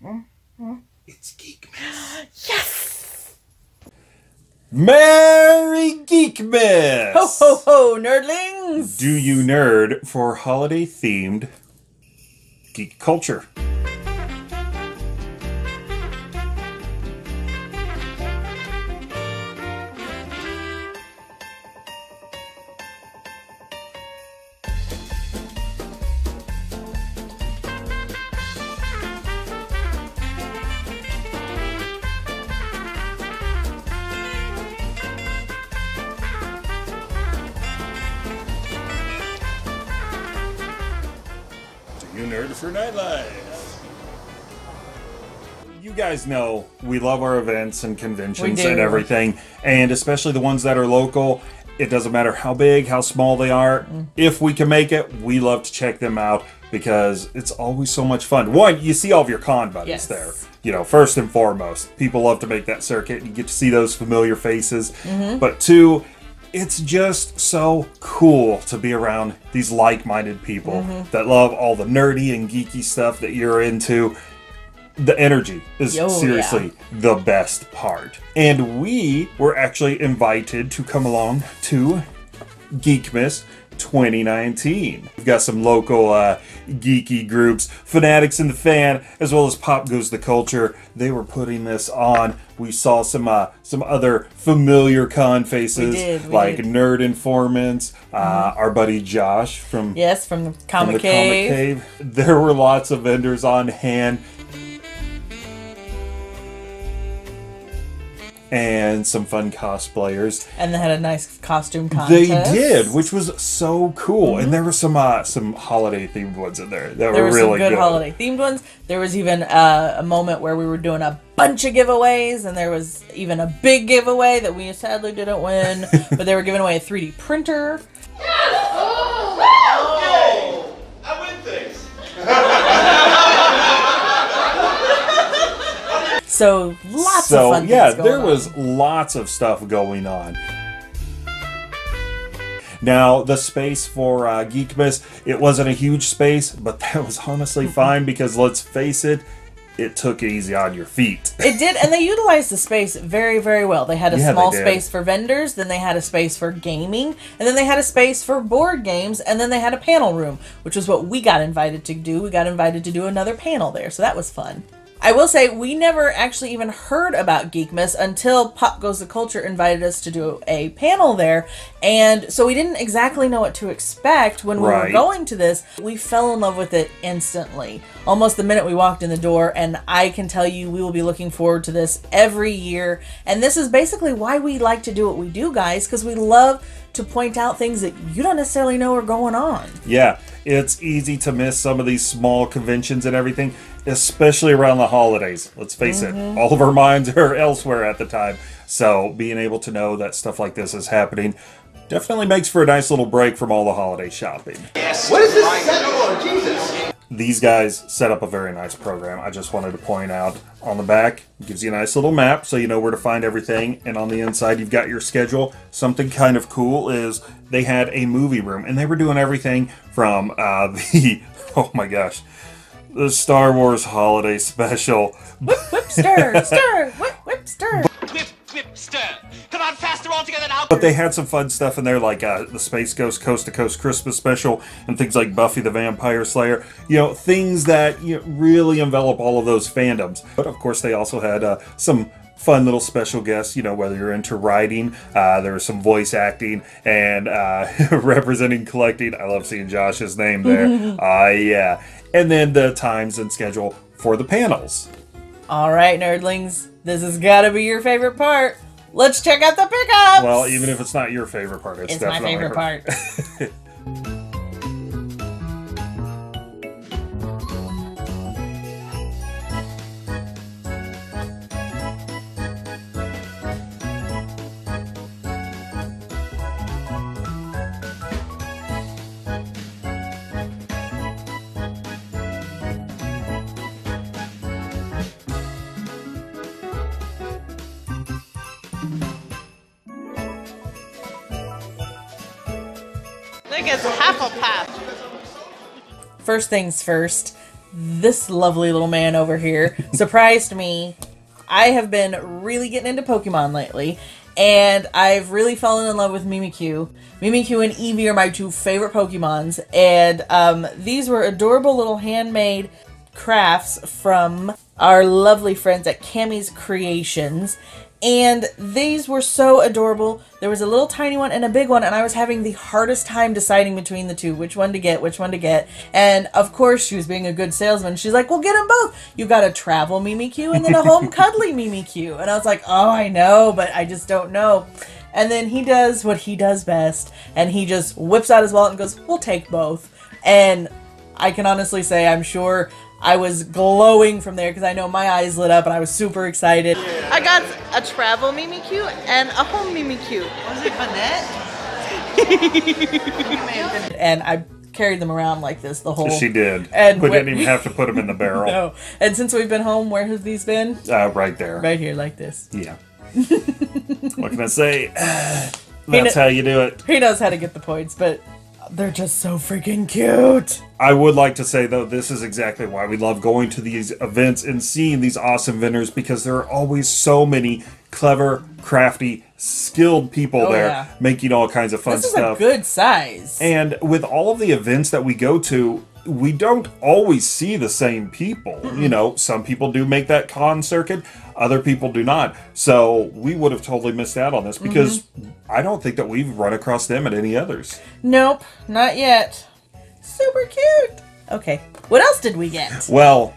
It's Geekmas. Yes! Merry Geekmas! Ho ho ho, nerdlings! Do you nerd for holiday themed geek culture? Nerd for nightlife? You guys know we love our events and conventions and everything, and especially the ones that are local. It doesn't matter how big, how small they are. Mm. If we can make it, we love to check them out because it's always so much fun. One, you see all of your con buddies Yes. there. You know, first and foremost, people love to make that circuit. You get to see those familiar faces. Mm-hmm. But two, it's just so cool to be around these like-minded people Mm-hmm. that love all the nerdy and geeky stuff that you're into. The energy is seriously the best part. And we were actually invited to come along to Geekmas 2019. We've got some local uh, geeky groups, Fanatics and the Fan, as well as Pop Goes the Culture. They were putting this on. We saw some uh, some other familiar con faces, We did, we like did. Nerd Informants, uh, our buddy Josh from, Yes, from the from the Cave. Comic Cave. There were lots of vendors on hand. And some fun cosplayers. And they had a nice costume contest. They did, which was so cool. And there were some uh, some holiday themed ones in there that There were were really some good, holiday themed ones. There was even uh, a moment where we were doing a bunch of giveaways, and there was even a big giveaway that we sadly didn't win, but they were giving away a 3D printer. Yes! Oh, I win things. So lots So of fun yeah, there on. was lots of stuff going on. Now the space for uh, Geekmas, it wasn't a huge space, but that was honestly fine because let's face it, it took it easy on your feet. It did, and they utilized the space very, very well. They had a Yeah, small space for vendors, then they had a space for gaming, and then they had a space for board games, and then they had a panel room, which was what we got invited to do. We got invited to do another panel there, so that was fun. I will say we never actually even heard about Geekmas until Pop Goes the Culture invited us to do a panel there, and so we didn't exactly know what to expect when we were going to this. We fell in love with it instantly, almost the minute we walked in the door, and I can tell you we will be looking forward to this every year. And this is basically why we like to do what we do, guys, because we love to point out things that you don't necessarily know are going on. Yeah, it's easy to miss some of these small conventions and everything, especially around the holidays. Let's face it, mm-hmm. all of our minds are elsewhere at the time. So, being able to know that stuff like this is happening definitely makes for a nice little break from all the holiday shopping. Yes. What is this set for? Jesus. These guys set up a very nice program. I just wanted to point out on the back, it gives you a nice little map so you know where to find everything. And on the inside, you've got your schedule. Something kind of cool is they had a movie room and they were doing everything from uh, the, oh my gosh, the Star Wars holiday special. Whip, stir, stir, whip, whip, stir. Whip, whip. Come on, faster all together now. But they had some fun stuff in there, like uh, the Space Ghost Coast to Coast Christmas special, and things like Buffy the Vampire Slayer. You know, things that you know, really envelop all of those fandoms. But of course, they also had uh, some fun little special guests. You know, whether you're into writing, uh, there was some voice acting, and uh, representing collecting. I love seeing Josh's name there. Ah, yeah. And then the times and schedule for the panels. All right, nerdlings, this has got to be your favorite part. Let's check out the pickups. Well, even if it's not your favorite part, it's, it's my favorite part. First things first, this lovely little man over here surprised me. I have been really getting into Pokemon lately, and I've really fallen in love with Mimikyu. Mimikyu and Eevee are my two favorite Pokemons, and um, these were adorable little handmade crafts from our lovely friends at Cami's Creations. And these were so adorable. There was a little tiny one and a big one, and I was having the hardest time deciding between the two, which one to get, which one to get. And of course, she was being a good salesman. She's like, "Well, get them both. You got a travel Mimikyu and then a home cuddly Mimikyu." And I was like, "Oh, I know, but I just don't know." And then he does what he does best, and he just whips out his wallet and goes, "We'll take both." And I can honestly say, I'm sure I was glowing from there because I know my eyes lit up and I was super excited. I got a travel Mimikyu and a home Mimikyu. Was it Banette? And I carried them around like this the whole. She did. And we didn't even have to put them in the barrel. No. And since we've been home, where have these been? uh, right there. Right here, like this. Yeah. what can I say? That's kn- how you do it. He knows how to get the points, but they're just so freaking cute. I would like to say though, this is exactly why we love going to these events and seeing these awesome vendors because there are always so many clever, crafty, skilled people Oh, there yeah. making all kinds of fun This is stuff. a good size. And with all of the events that we go to, we don't always see the same people. You mm-hmm. know, some people do make that con circuit, other people do not. So we would have totally missed out on this because mm-hmm. I don't think that we've run across them at any others. Nope, not yet. Super cute. Okay, what else did we get? Well,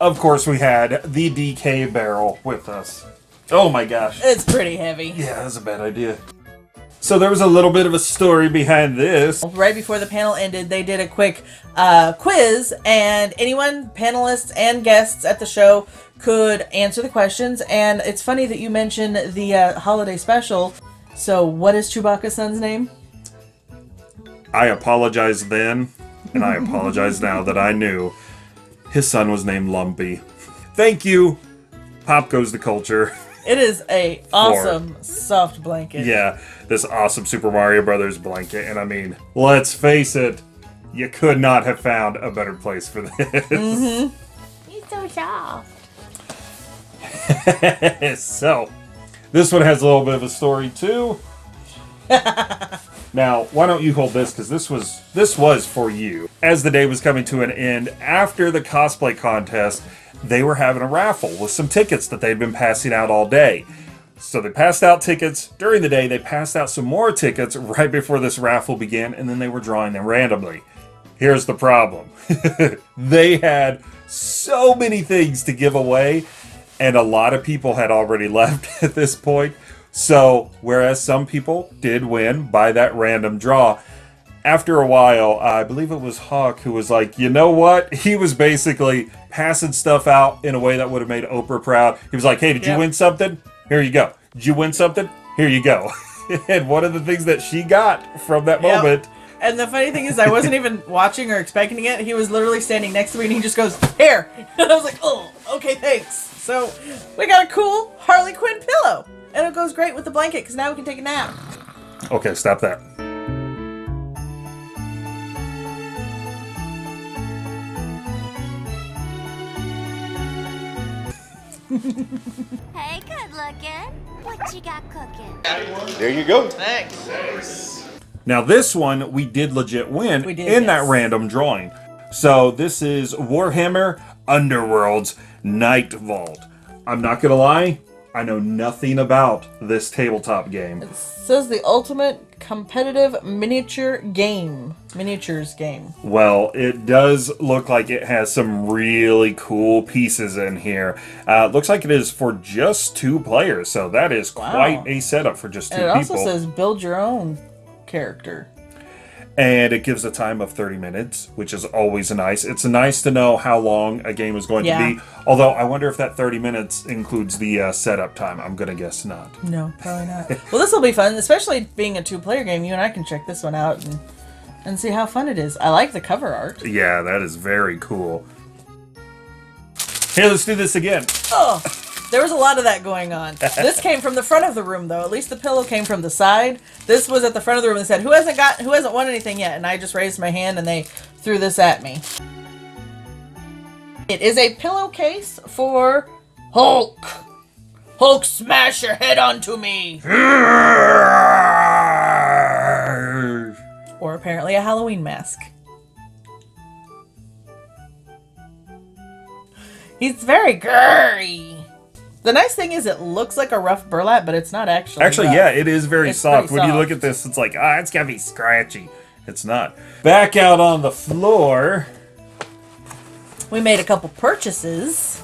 of course, we had the DK barrel with us. Oh my gosh. It's pretty heavy. Yeah, that's a bad idea. So there was a little bit of a story behind this. Right before the panel ended, they did a quick uh, quiz, and anyone, panelists and guests at the show, could answer the questions. And it's funny that you mentioned the uh, holiday special. So, what is Chewbacca's son's name? I apologize then, and I apologize now that I knew his son was named Lumpy. Thank you. Pop goes the culture. It is a awesome soft blanket. Yeah, this awesome Super Mario Brothers blanket, and I mean, let's face it, you could not have found a better place for this. Mm-hmm. He's so soft. so, this one has a little bit of a story too. now, why don't you hold this because this was this was for you. As the day was coming to an end, after the cosplay contest, they were having a raffle with some tickets that they'd been passing out all day. So they passed out tickets during the day. They passed out some more tickets right before this raffle began, and then they were drawing them randomly. Here's the problem they had so many things to give away, and a lot of people had already left at this point. So, whereas some people did win by that random draw, after a while, I believe it was Hawk who was like, you know what? He was basically passing stuff out in a way that would have made Oprah proud. He was like, hey, did you win something? Here you go. Did you win something? Here you go. and one of the things that she got from that Yep. moment. And the funny thing is, I wasn't even watching or expecting it. He was literally standing next to me, and he just goes, "Here," and I was like, "Oh, okay, thanks." So we got a cool Harley Quinn pillow, and it goes great with the blanket because now we can take a nap. Okay, stop that. Hey, good looking. What you got cooking? There you go. Thanks. Now, this one we did legit win did, in that random drawing. So, this is Warhammer Underworld's Night Vault. I'm not gonna lie, I know nothing about this tabletop game. It says the ultimate competitive miniature game, miniatures game. Well, it does look like it has some really cool pieces in here. Uh, looks like it is for just two players, so that is Wow. quite a setup for just two And it people. also says build your own character. And it gives a time of 30 minutes, which is always nice. It's nice to know how long a game is going Yeah. to be. Although I wonder if that 30 minutes includes the uh, setup time. I'm going to guess not. No, probably not. well, this will be fun, especially being a two-player game. You and I can check this one out and and see how fun it is. I like the cover art. Yeah, that is very cool. Here, let's do this again. Oh, there was a lot of that going on. This came from the front of the room, though. At least the pillow came from the side. This was at the front of the room and said, "Who hasn't got? Who hasn't won anything yet?" And I just raised my hand, and they threw this at me. It is a pillowcase for Hulk. Hulk, smash your head onto me. Or apparently a Halloween mask. He's very gurry. The nice thing is it looks like a rough burlap, but it's not actually. Actually, rough. yeah, it is very soft. When you look at this, it's like, ah, it's gotta be scratchy. It's not. Back out on the floor. we made a couple purchases.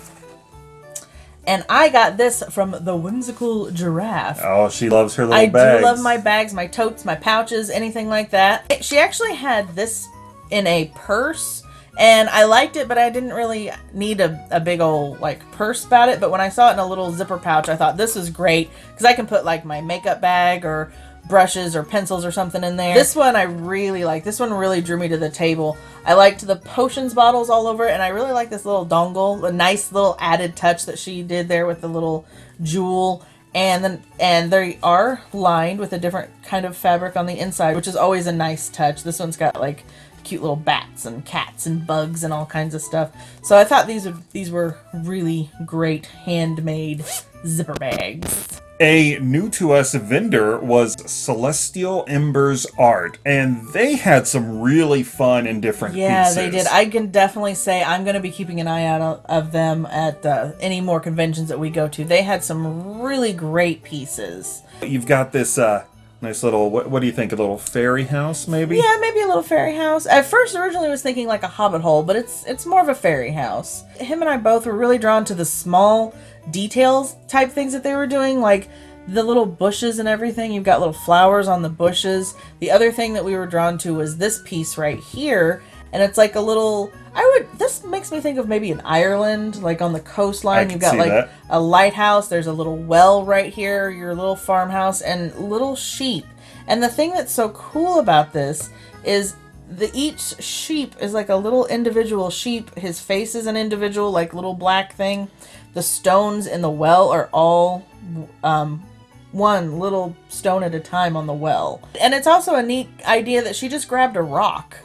And I got this from the whimsical giraffe. Oh, she loves her little I bags. do love my bags, my totes, my pouches, anything like that. She actually had this in a purse, and I liked it, but I didn't really need a, a big old like purse about it. But when I saw it in a little zipper pouch, I thought this is great because I can put like my makeup bag or brushes or pencils or something in there. This one I really like. This one really drew me to the table. I liked the potions bottles all over it, and I really like this little dongle, a nice little added touch that she did there with the little jewel. And then and they are lined with a different kind of fabric on the inside, which is always a nice touch. This one's got like cute little bats and cats and bugs and all kinds of stuff. So I thought these would these were really great handmade zipper bags. A new to us vendor was Celestial Embers Art, and they had some really fun and different pieces. Yeah, pieces. they did. I can definitely say I'm going to be keeping an eye out of- of them at uh, any more conventions that we go to. They had some really great pieces. You've got this uh, nice little. What, what do you think? A little fairy house, maybe? Yeah, maybe a little fairy house. At first, originally, I was thinking like a hobbit hole, but it's it's more of a fairy house. Him and I both were really drawn to the small details type things that they were doing, like the little bushes and everything. You've got little flowers on the bushes. The other thing that we were drawn to was this piece right here, and it's like a little. I. This makes me think of maybe in Ireland, like on the coastline. You've got like that. a lighthouse. There's a little well right here. Your little farmhouse and little sheep. And the thing that's so cool about this is the each sheep is like a little individual sheep. His face is an individual, like little black thing. The stones in the well are all um, one little stone at a time on the well. And it's also a neat idea that she just grabbed a rock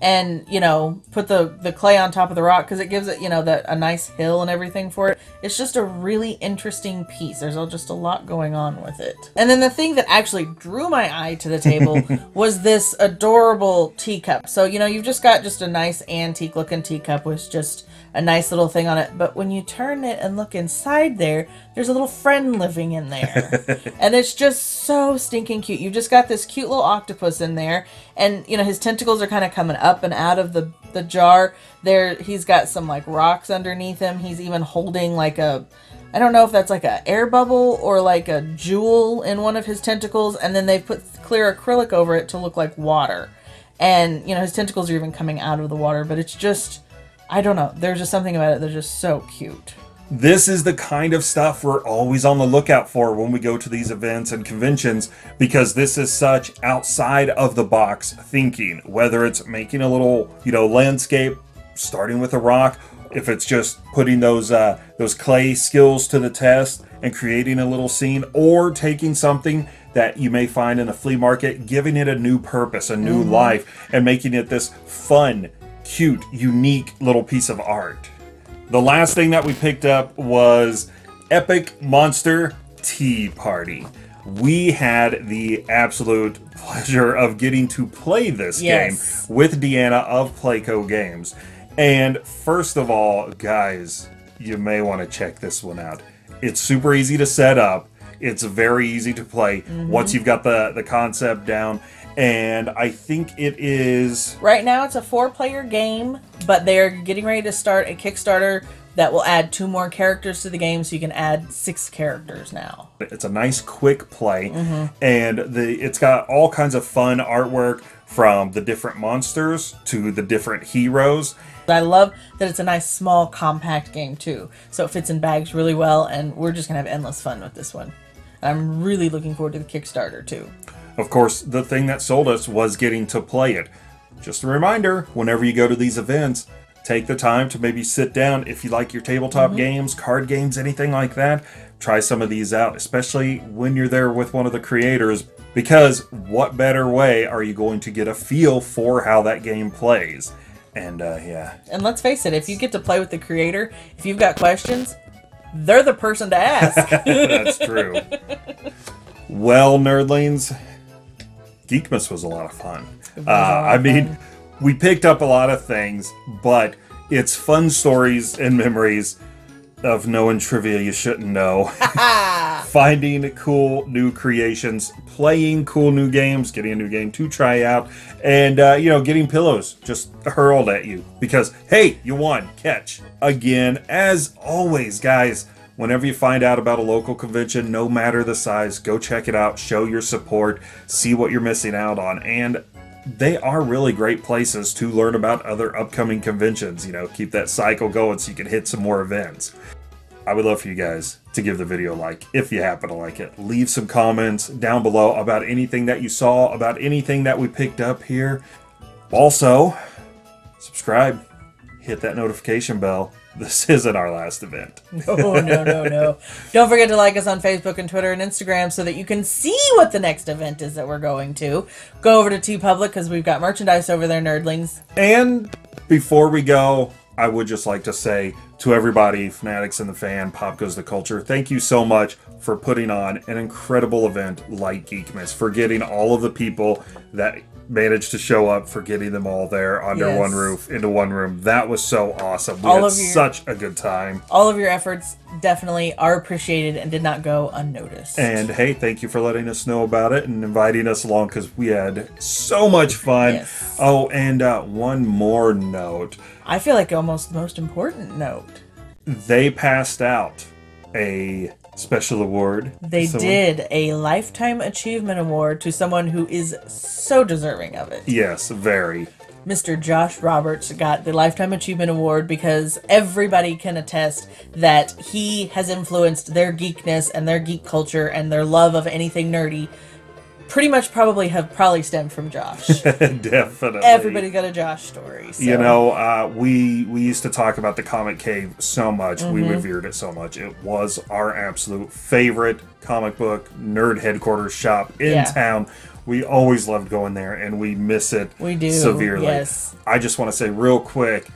and you know put the the clay on top of the rock because it gives it you know that a nice hill and everything for it. It's just a really interesting piece. There's just a lot going on with it. And then the thing that actually drew my eye to the table was this adorable teacup. So you know you've just got just a nice antique looking teacup with just a nice little thing on it but when you turn it and look inside there there's a little friend living in there and it's just so stinking cute. You've just got this cute little octopus in there, and you know his tentacles are kind of coming up and out of the the jar. There, he's got some like rocks underneath him. He's even holding like a, I don't know if that's like a air bubble or like a jewel in one of his tentacles, and then they put clear acrylic over it to look like water. And you know his tentacles are even coming out of the water, but it's just, I don't know. There's just something about it that's just so cute. This is the kind of stuff we're always on the lookout for when we go to these events and conventions because this is such outside of the box thinking. Whether it's making a little, you know, landscape, starting with a rock, if it's just putting those uh, those clay skills to the test and creating a little scene, or taking something that you may find in a flea market, giving it a new purpose, a new life, and making it this fun, cute, unique little piece of art. The last thing that we picked up was Epic Monster Tea Party. We had the absolute pleasure of getting to play this Yes. game with Deanna of Playco Games. And first of all, guys, you may want to check this one out. It's super easy to set up. It's very easy to play once mm-hmm. you've got the the concept down. And I think it is Right now, it's a four player game, but they're getting ready to start a Kickstarter that will add two more characters to the game, so you can add six characters now. It's a nice quick play, mm-hmm. and the it's got all kinds of fun artwork from the different monsters to the different heroes. I love that it's a nice, small, compact game, too. So it fits in bags really well, and we're just going to have endless fun with this one. I'm really looking forward to the Kickstarter, too. Of course, the thing that sold us was getting to play it. Just a reminder: whenever you go to these events, take the time to maybe sit down. If you like your tabletop games, card games, anything like that, try some of these out. Especially when you're there with one of the creators, because what better way are you going to get a feel for how that game plays And uh, yeah, And let's face it, if you get to play with the creator, if you've got questions, they're the person to ask. that's true. well, nerdlings, Geekmas was a lot of fun. Uh, lot I of mean, fun. we picked up a lot of things, but it's fun stories and memories of knowing trivia you shouldn't know, finding cool new creations, playing cool new games, getting a new game to try out, and uh, you know, getting pillows just hurled at you because hey, you won, catch again. As always, guys. Whenever you find out about a local convention, no matter the size, go check it out, show your support, see what you're missing out on, and they are really great places to learn about other upcoming conventions. You know, keep that cycle going so you can hit some more events. I would love for you guys to give the video a like if you happen to like it. Leave some comments down below about anything that you saw, about anything that we picked up here. Also, subscribe, hit that notification bell. This isn't our last event. no, oh, no, no, no. Don't forget to like us on Facebook and Twitter and Instagram so that you can see what the next event is that we're going to. Go over to TeePublic because we've got merchandise over there, nerdlings. And before we go, I would just like to say to everybody, Fanatics and the Fan, Pop Goes the Culture, thank you so much for putting on an incredible event like Geekmas, for getting all of the people that managed to show up, for getting them all there under Yes. one roof, into one room. That was so awesome. We All had of your- such a good time. All of your efforts definitely are appreciated and did not go unnoticed. And hey, thank you for letting us know about it and inviting us along because we had so much fun. Yes. Oh, and uh, one more note. I feel like almost the most important note. they passed out a special award. They Someone- did a Lifetime Achievement Award to someone who is so deserving of it. Yes, very. Mr. Josh Rogers got the Lifetime Achievement Award because everybody can attest that he has influenced their geekness and their geek culture and their love of anything nerdy. Pretty much, probably have probably stemmed from Josh. Definitely. Everybody got a Josh story. So. You know, uh, we we used to talk about the Comic Cave so much. We Mm-hmm. revered it so much. It was our absolute favorite comic book nerd headquarters shop in Yeah. town. We always loved going there, and we miss it We do, severely. yes. I just want to say real quick.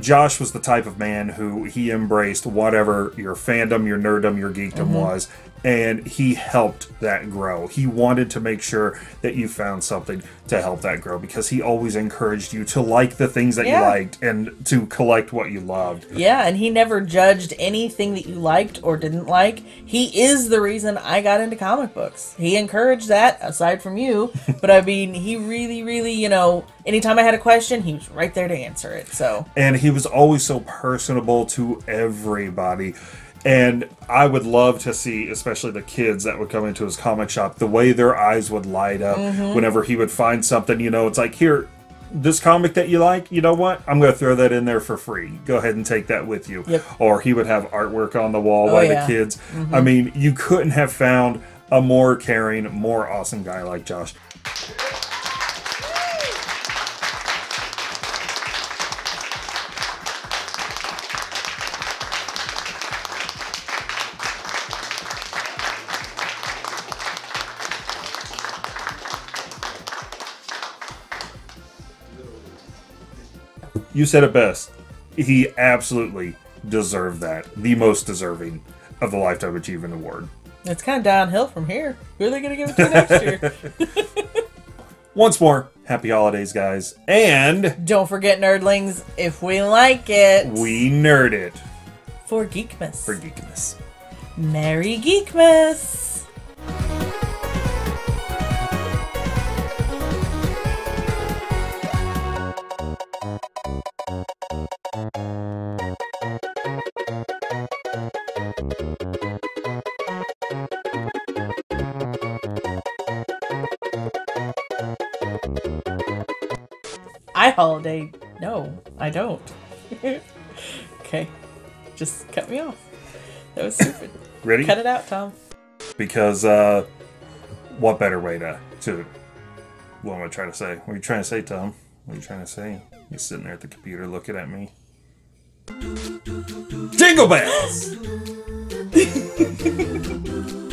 Josh was the type of man who he embraced whatever your fandom, your nerddom, your geekdom Mm-hmm. was, and he helped that grow. He wanted to make sure that you found something to help that grow because he always encouraged you to like the things that Yeah. you liked and to collect what you loved. Yeah, and he never judged anything that you liked or didn't like. He is the reason I got into comic books. He encouraged that, aside from you. but I mean, he really, really, you know, anytime I had a question, he was right there to answer it. So, and he was always so personable to everybody and i would love to see especially the kids that would come into his comic shop the way their eyes would light up Mm-hmm. whenever he would find something. You know it's like here this comic that you like you know what? I'm going to throw that in there for free. Go ahead and take that with you. Yep. or he would have artwork on the wall Oh, by yeah. the kids i mean you couldn't have found a more caring more awesome guy like josh You said it best. He absolutely deserved that. The most deserving of the Lifetime Achievement Award. it's kind of downhill from here. Who are they going to give it to next year? Once more, happy holidays, guys. And Don't forget, nerdlings, if we like it, we nerd it for Geekmas. for geekness. Merry Geekmas! Holiday. No, I don't. okay. Just cut me off. That was stupid. Ready? cut it out, Tom. Because uh what better way to to what am I trying to say? What are you trying to say, Tom? What are you trying to say? You're sitting there at the computer looking at me. Jingle bells!